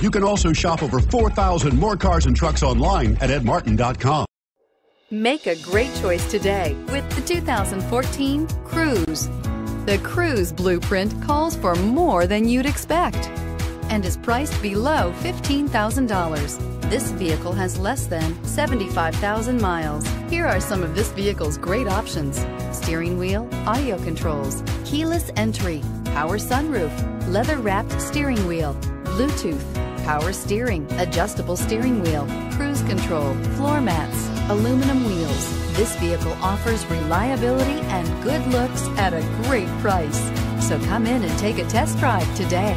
You can also shop over 4,000 more cars and trucks online at edmartin.com. Make a great choice today with the 2014 Cruze. The Cruze blueprint calls for more than you'd expect and is priced below $15,000. This vehicle has less than 75,000 miles. Here are some of this vehicle's great options. Steering wheel, audio controls, keyless entry, power sunroof, leather-wrapped steering wheel, Bluetooth, power steering, adjustable steering wheel, cruise control, floor mats, aluminum wheels. This vehicle offers reliability and good looks at a great price. So come in and take a test drive today.